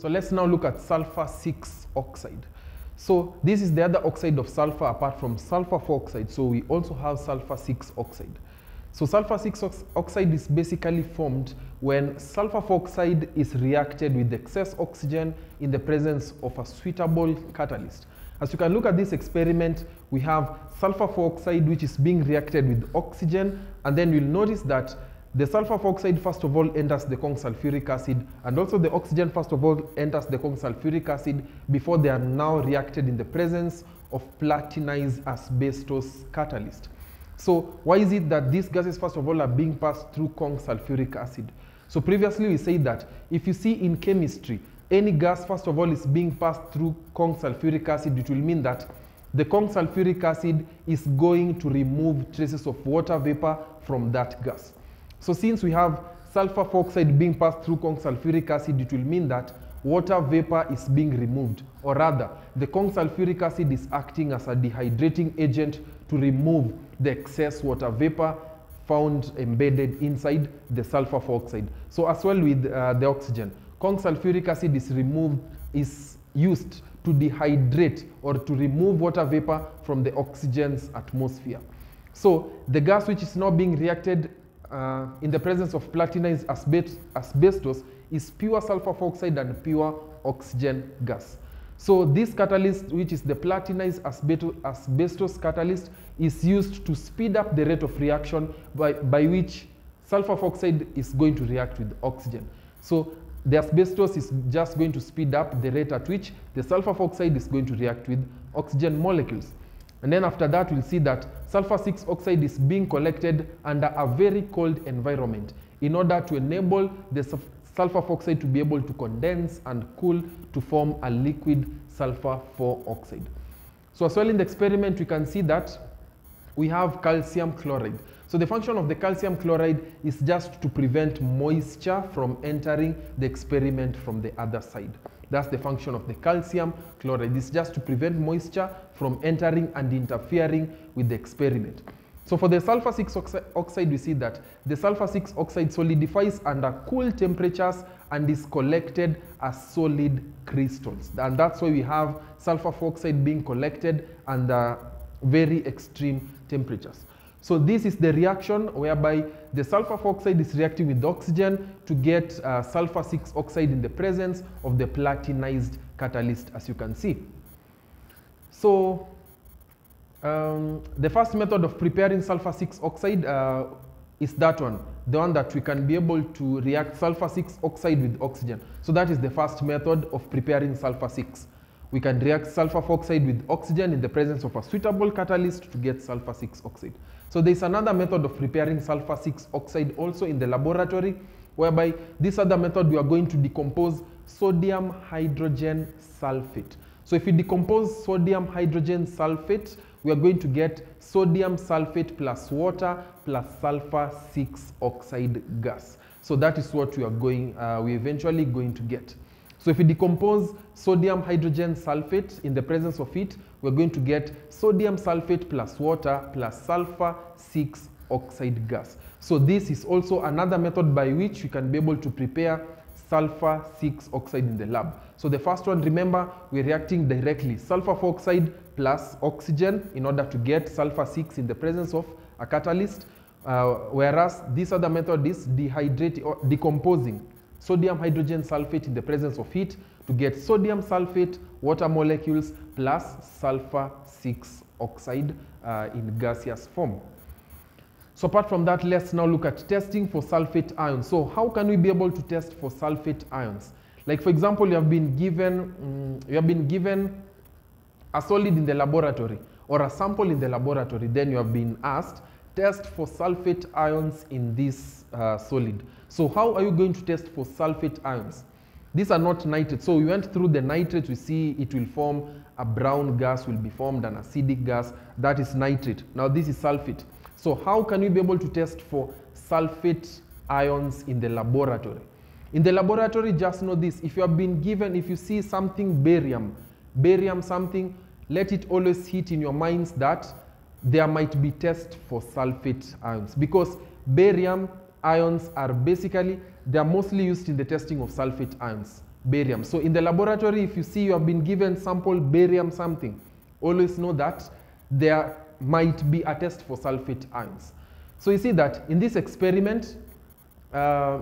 So let's now look at sulfur 6 oxide. So this is the other oxide of sulfur apart from sulfur 4 oxide. So we also have sulfur 6 oxide. So sulfur 6 ox oxide is basically formed when sulfur 4 oxide is reacted with excess oxygen in the presence of a suitable catalyst. As you can look at this experiment, we have sulfur 4 oxide which is being reacted with oxygen and then you'll notice that the sulfur oxide first of all enters the conc sulfuric acid and also the oxygen first of all enters the conc sulfuric acid before they are now reacted in the presence of platinized asbestos catalyst. So why is it that these gases first of all are being passed through conc sulfuric acid? So previously we said that if you see in chemistry, any gas first of all is being passed through conc sulfuric acid, it will mean that the conc sulfuric acid is going to remove traces of water vapor from that gas. So since we have sulfur oxide being passed through conc sulfuric acid, it will mean that water vapor is being removed. Or rather, the conc sulfuric acid is acting as a dehydrating agent to remove the excess water vapor found embedded inside the sulfur oxide. So as well with uh, the oxygen, conc sulfuric acid is removed, is used to dehydrate or to remove water vapor from the oxygen's atmosphere. So the gas which is now being reacted uh, in the presence of platinized asbestos is pure sulfur oxide and pure oxygen gas. So this catalyst, which is the platinized asbestos catalyst, is used to speed up the rate of reaction by, by which sulfur oxide is going to react with oxygen. So the asbestos is just going to speed up the rate at which the sulfur oxide is going to react with oxygen molecules. And then after that, we'll see that sulfur 6 oxide is being collected under a very cold environment in order to enable the sulfur oxide to be able to condense and cool to form a liquid sulfur 4 oxide. So as well in the experiment, we can see that we have calcium chloride. So the function of the calcium chloride is just to prevent moisture from entering the experiment from the other side. That's the function of the calcium chloride. It's just to prevent moisture from entering and interfering with the experiment. So for the sulfur 6 oxide, we see that the sulfur 6 oxide solidifies under cool temperatures and is collected as solid crystals. And that's why we have sulfur oxide being collected under very extreme temperatures. So this is the reaction whereby the sulfur oxide is reacting with oxygen to get uh, sulfur 6 oxide in the presence of the platinized catalyst as you can see. So um, the first method of preparing sulfur 6 oxide uh, is that one, the one that we can be able to react sulfur 6 oxide with oxygen. So that is the first method of preparing sulfur 6. We can react sulfur oxide with oxygen in the presence of a suitable catalyst to get sulfur 6 oxide. So there's another method of preparing sulfur 6 oxide also in the laboratory, whereby this other method we are going to decompose sodium hydrogen sulfate. So if we decompose sodium hydrogen sulfate, we are going to get sodium sulfate plus water plus sulfur 6 oxide gas. So that is what we are going, uh, we eventually going to get. So if we decompose sodium hydrogen sulfate in the presence of it, we're going to get sodium sulfate plus water plus sulfur 6 oxide gas. So this is also another method by which we can be able to prepare sulfur 6 oxide in the lab. So the first one, remember, we're reacting directly sulfur oxide plus oxygen in order to get sulfur 6 in the presence of a catalyst, uh, whereas this other method is dehydrating or decomposing sodium hydrogen sulfate in the presence of heat to get sodium sulfate, water molecules, plus sulfur 6 oxide uh, in gaseous form. So apart from that, let's now look at testing for sulfate ions. So how can we be able to test for sulfate ions? Like for example, you have been given, um, you have been given a solid in the laboratory or a sample in the laboratory. Then you have been asked, test for sulfate ions in this uh, solid. So how are you going to test for sulfate ions? These are not nitrates. So we went through the nitrates. We see it will form a brown gas will be formed, an acidic gas. That is nitrate. Now this is sulfate. So how can we be able to test for sulfate ions in the laboratory? In the laboratory, just know this. If you have been given, if you see something barium, barium something, let it always hit in your minds that there might be test for sulfate ions because barium ions are basically, they are mostly used in the testing of sulfate ions. barium. So in the laboratory, if you see you have been given sample barium something, always know that there might be a test for sulfate ions. So you see that in this experiment, uh,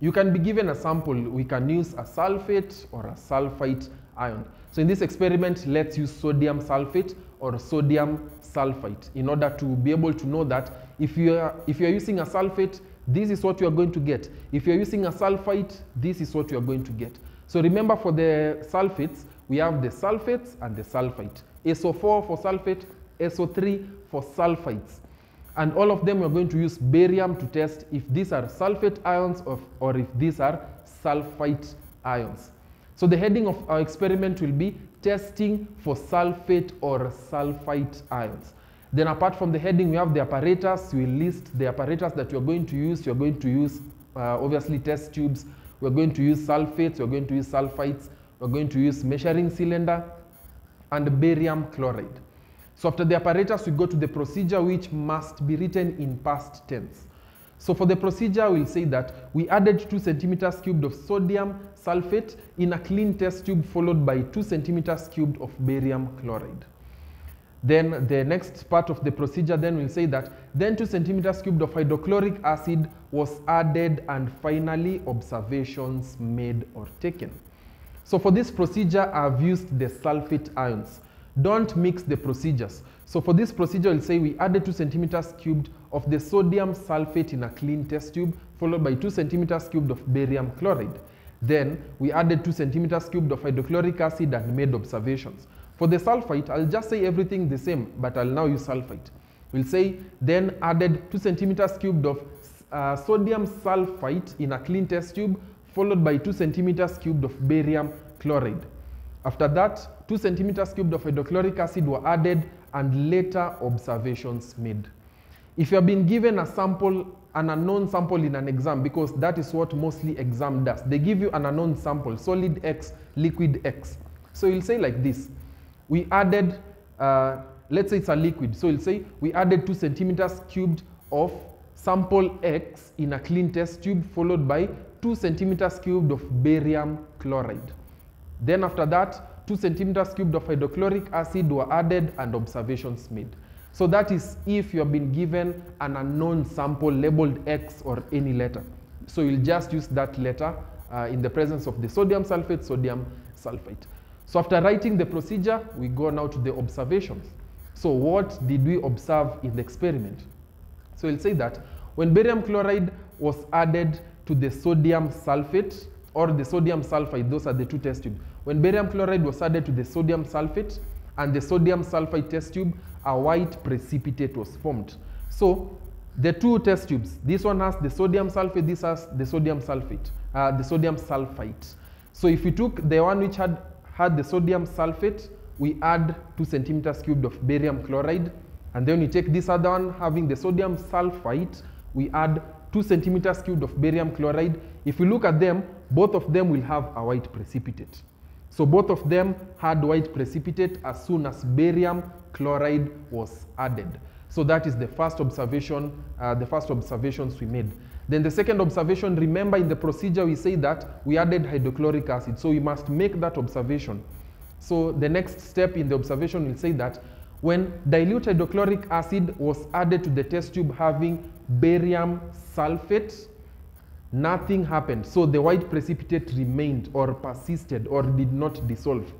you can be given a sample. We can use a sulfate or a sulfite ion. So in this experiment, let's use sodium sulfate or sodium sulfate in order to be able to know that if you are, if you are using a sulfate, this is what you are going to get. If you are using a sulfite, this is what you are going to get. So remember for the sulfates, we have the sulfates and the sulfite. SO4 for sulfate, SO3 for sulfites. And all of them we're going to use barium to test if these are sulfate ions of, or if these are sulfite ions. So the heading of our experiment will be testing for sulfate or sulfite ions. Then apart from the heading, we have the apparatus. We list the apparatus that you're going to use. You're going to use, uh, obviously, test tubes. We're going to use sulfates. We're going to use sulfites. We're going to use measuring cylinder and barium chloride. So after the apparatus, we go to the procedure which must be written in past tense. So for the procedure, we'll say that we added 2 centimeters cubed of sodium sulfate in a clean test tube followed by 2 centimeters cubed of barium chloride. Then the next part of the procedure then we'll say that then 2 centimeters cubed of hydrochloric acid was added and finally observations made or taken. So for this procedure, I've used the sulfate ions. Don't mix the procedures. So for this procedure, we'll say we added 2 centimeters cubed of the sodium sulfate in a clean test tube, followed by 2 centimeters cubed of barium chloride. Then we added 2 centimeters cubed of hydrochloric acid and made observations. For the sulfite, I'll just say everything the same, but I'll now use sulfite. We'll say then added 2 centimeters cubed of uh, sodium sulfite in a clean test tube, followed by 2 centimeters cubed of barium chloride. After that, 2 centimeters cubed of hydrochloric acid were added and later observations made. If you have been given a sample, an unknown sample in an exam, because that is what mostly exam does, they give you an unknown sample, solid X, liquid X. So you'll say like this, we added, uh, let's say it's a liquid, so you'll say we added 2 centimeters cubed of sample X in a clean test tube, followed by 2 centimeters cubed of barium chloride. Then after that, 2 centimeters cubed of hydrochloric acid were added and observations made. So that is if you have been given an unknown sample labeled X or any letter. So you'll just use that letter uh, in the presence of the sodium sulfate, sodium sulfate. So after writing the procedure, we go now to the observations. So what did we observe in the experiment? So we'll say that when barium chloride was added to the sodium sulfate or the sodium sulfide, those are the two test tubes. When barium chloride was added to the sodium sulfate and the sodium sulfide test tube, a white precipitate was formed. So the two test tubes, this one has the sodium sulfate, this has the sodium sulfate, uh, the sodium sulfite. So if we took the one which had, had the sodium sulfate, we add 2 centimeters cubed of barium chloride, and then we take this other one having the sodium sulfite, we add 2 centimeters cubed of barium chloride. If we look at them, both of them will have a white precipitate. So both of them had white precipitate as soon as barium chloride was added. So that is the first observation, uh, the first observations we made. Then the second observation, remember in the procedure we say that we added hydrochloric acid. So we must make that observation. So the next step in the observation will say that when dilute hydrochloric acid was added to the test tube having barium sulfate, nothing happened. So the white precipitate remained or persisted or did not dissolve.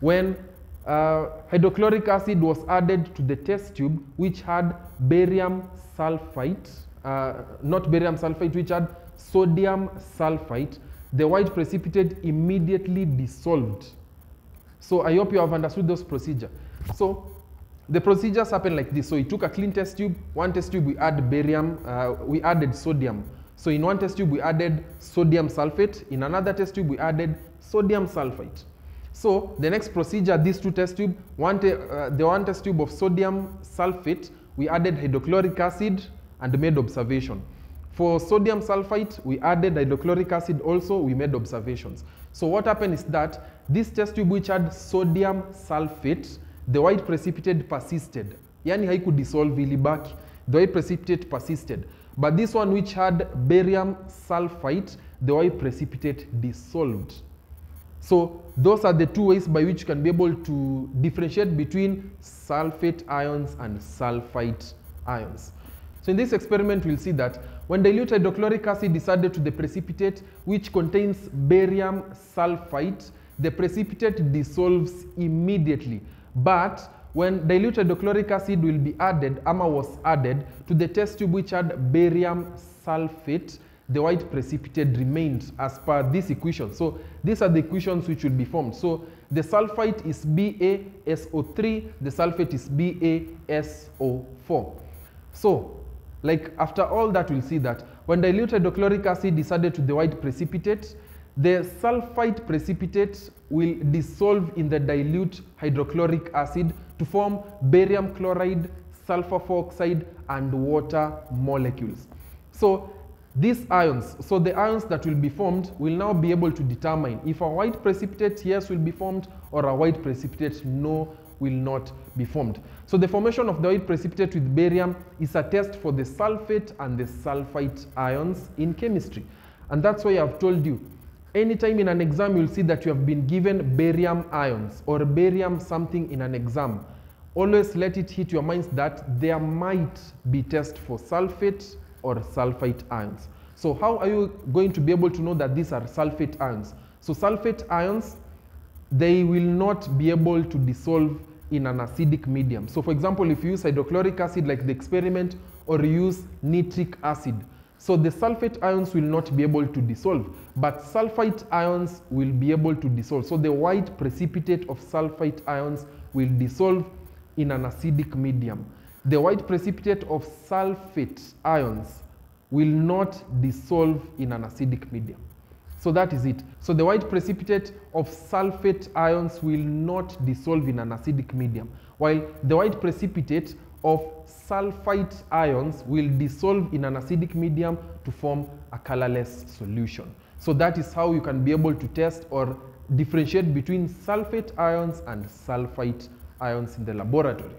When uh, hydrochloric acid was added to the test tube which had barium sulfite, uh, not barium sulfite, which had sodium sulfite, the white precipitate immediately dissolved. So I hope you have understood those procedure. So the procedures happen like this. So we took a clean test tube, one test tube we add barium, uh, we added sodium. So in one test tube we added sodium sulfate, in another test tube we added sodium sulfite. So the next procedure, these two test tube, one uh, the one test tube of sodium sulfate, we added hydrochloric acid and made observation. For sodium sulfite, we added hydrochloric acid also, we made observations. So what happened is that this test tube which had sodium sulfate, the white precipitate persisted. Yani haiku dissolve ilibaki. The white precipitate persisted. But this one which had barium sulfite, the white precipitate dissolved. So those are the two ways by which you can be able to differentiate between sulfate ions and sulfite ions. So in this experiment, we'll see that when dilute hydrochloric acid is added to the precipitate which contains barium sulfite, the precipitate dissolves immediately. But when dilute hydrochloric acid will be added, AMA was added to the test tube which had barium sulfate, the white precipitate remained as per this equation. So these are the equations which will be formed. So the sulfite is BaSO3, the sulfate is BaSO4. So like after all that we'll see that when dilute hydrochloric acid is added to the white precipitate, the sulfite precipitate will dissolve in the dilute hydrochloric acid to form barium chloride, sulfur 4 oxide and water molecules. So these ions, so the ions that will be formed will now be able to determine if a white precipitate yes will be formed or a white precipitate no will not be formed. So the formation of the white precipitate with barium is a test for the sulfate and the sulfite ions in chemistry. And that's why I've told you, anytime in an exam you'll see that you have been given barium ions or barium something in an exam. Always let it hit your minds that there might be test for sulfate or sulfite ions. So how are you going to be able to know that these are sulfate ions? So sulfate ions, they will not be able to dissolve in an acidic medium. So for example, if you use hydrochloric acid like the experiment or use nitric acid, so the sulfate ions will not be able to dissolve, but sulfite ions will be able to dissolve. So the white precipitate of sulfite ions will dissolve in an acidic medium. The white precipitate of sulfate ions will not dissolve in an acidic medium. So that is it. So the white precipitate of sulfate ions will not dissolve in an acidic medium, while the white precipitate of sulfite ions will dissolve in an acidic medium to form a colorless solution. So that is how you can be able to test or differentiate between sulfate ions and sulfite ions in the laboratory.